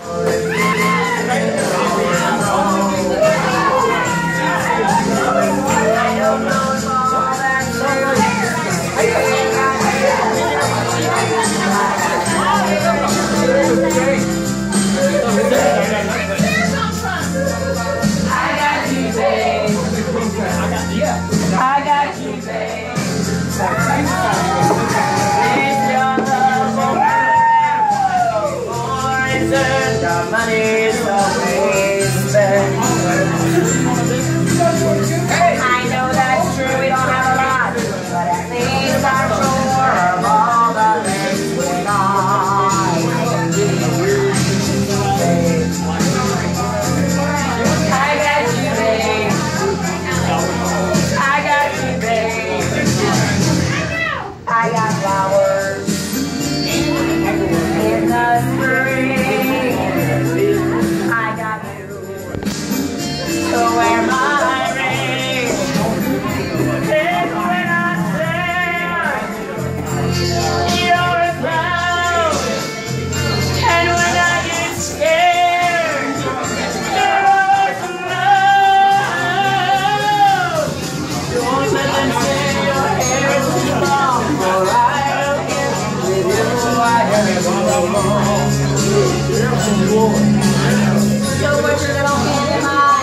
you our money's always spent. Yo, Richard, I don't get in my